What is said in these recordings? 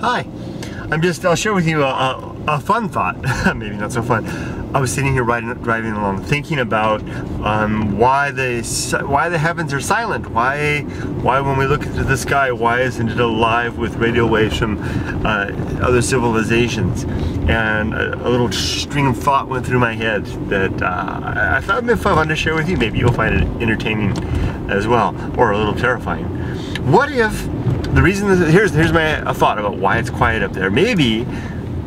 Hi. I'm just, I'll share with you a, a, a fun thought, maybe not so fun. I was sitting here riding, driving along thinking about um, why, the, why the heavens are silent. Why, why when we look into the sky, why isn't it alive with radio waves from uh, other civilizations? And a, a, little string of thought went through my head that uh, I thought it'd be fun to share with you. Maybe you'll find it entertaining as well, or a little terrifying. What if the reason that, here's here's my thought about why it's quiet up there. Maybe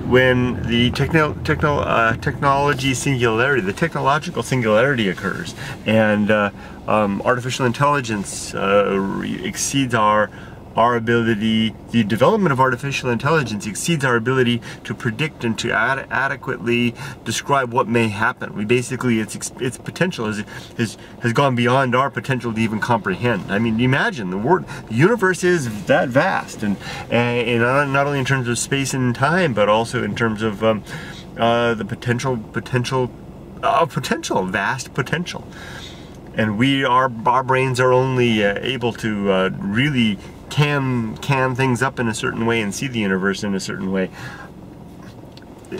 when the techno, techno, uh, technology singularity, the technological singularity occurs, and uh, um, artificial intelligence uh, exceeds our our ability, the development of artificial intelligence exceeds our ability to predict and to ad adequately describe what may happen. We basically, its its potential has, has, has gone beyond our potential to even comprehend. I mean, imagine the word, the universe is that vast, and, and not only in terms of space and time, but also in terms of um, uh, the potential, potential, uh, potential, vast potential and we our our brains are only uh, able to uh, really can can things up in a certain way and see the universe in a certain way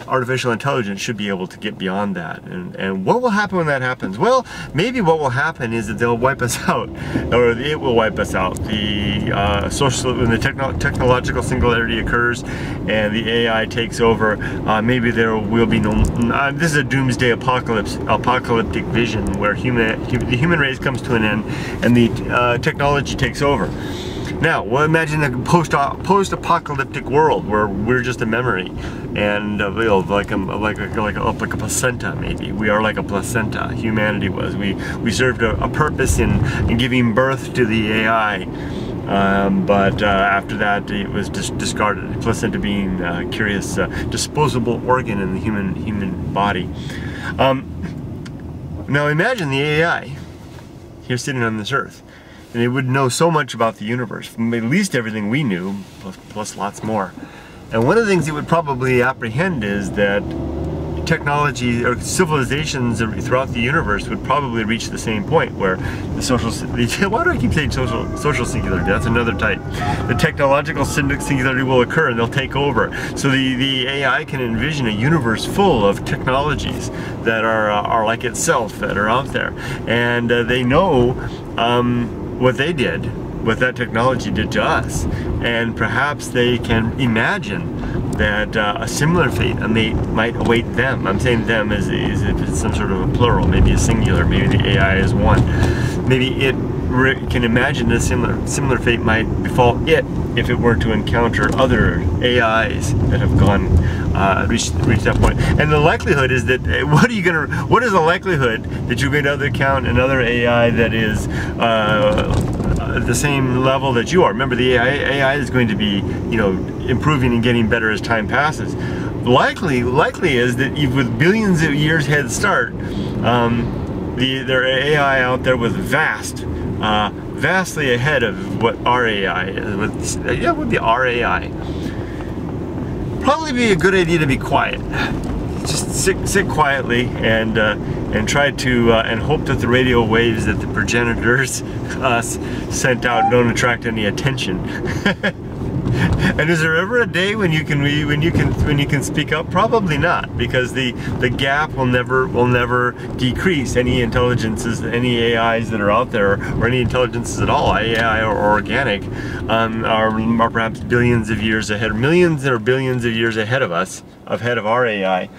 artificial intelligence should be able to get beyond that. And, and what will happen when that happens? Well, maybe what will happen is that they'll wipe us out, or it will wipe us out. The uh, social, when the techno technological singularity occurs and the AI takes over, uh, maybe there will be no, uh, this is a doomsday apocalypse, apocalyptic vision where human, the human race comes to an end and the uh, technology takes over. Now, well, imagine a post post world where we're just a memory, and uh, you know, like a like a like a, like a placenta maybe. We are like a placenta. Humanity was. We we served a, a purpose in in giving birth to the AI. Um, but uh, after that it was just discarded. Placenta being a curious uh, disposable organ in the human human body. Um, now imagine the AI here sitting on this earth and it would know so much about the universe, at least everything we knew, plus, plus lots more. And one of the things it would probably apprehend is that technology or civilizations throughout the universe would probably reach the same point where the social why do I keep saying social social singularity? That's another type. The technological singularity will occur and they'll take over. So the the AI can envision a universe full of technologies that are uh, are like itself that are out there. And uh, they know um, what they did, what that technology did to us. And perhaps they can imagine that uh, a similar fate might await them. I'm saying them as, as if it's some sort of a plural, maybe a singular, maybe the AI is one. Maybe it can imagine a similar similar fate might befall it if it were to encounter other AIs that have gone uh, reached reached that point. And the likelihood is that what are you gonna? What is the likelihood that you're going to encounter another AI that is uh, the same level that you are? Remember, the AI, AI is going to be you know improving and getting better as time passes. Likely, likely is that with billions of years head start. Um, the, their AI out there was vast uh, vastly ahead of what our AI is. With, yeah, would be our AI. Probably be a good idea to be quiet. Just sit, sit quietly and uh, and try to uh, and hope that the radio waves that the progenitors us sent out don't attract any attention. and is there ever a day when you can when you can when you can speak up? Probably not, because the the gap will never will never decrease. Any intelligences, any AIs that are out there, or any intelligences at all, AI or organic, um, are, are perhaps billions of years ahead, millions or billions of years ahead of us, ahead of our AI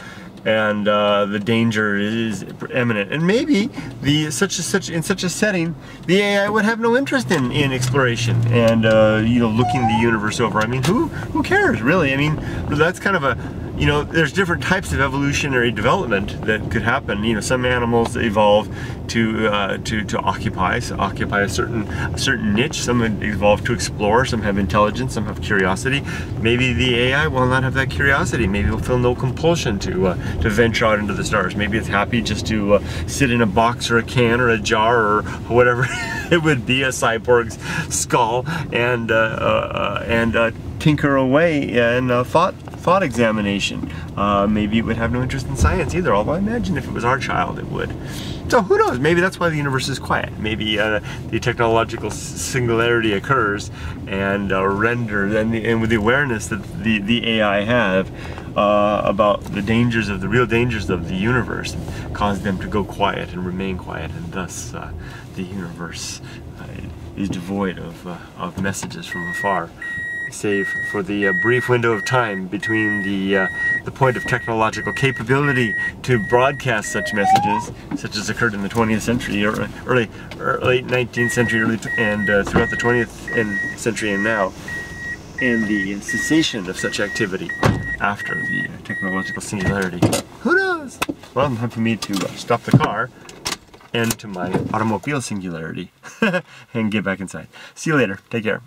and uh, the danger is imminent. And maybe the such a, such in such a setting, the AI would have no interest in, in exploration and uh, you know looking the universe over. I mean, who who cares really? I mean, that's kind of a you know, there's different types of evolutionary development that could happen. You know, some animals evolve to uh, to to occupy, so occupy a certain a certain niche. Some evolve to explore. Some have intelligence. Some have curiosity. Maybe the AI will not have that curiosity. Maybe it'll feel no compulsion to uh, to venture out into the stars. Maybe it's happy just to uh, sit in a box or a can or a jar or whatever it would be, a cyborg's skull, and uh, uh, uh, and tinker away and thought thought examination. Uh, maybe it would have no interest in science either, although I imagine if it was our child it would. So who knows, maybe that's why the universe is quiet. Maybe uh, the technological singularity occurs and uh, render, and, the, and, with the awareness that the, the AI have uh, about the dangers of the real dangers of the universe, cause them to go quiet and remain quiet, and thus uh, the universe uh, is devoid of, uh, of messages from afar save for the uh, brief window of time between the uh, the point of technological capability to broadcast such messages, such as occurred in the 20th century, or early, late 19th century, early and uh, throughout the 20th and century and now, and the cessation of such activity after the technological singularity. Who knows? Well, time for me to uh, stop the car and to my automobile singularity and get back inside. See you later. Take care.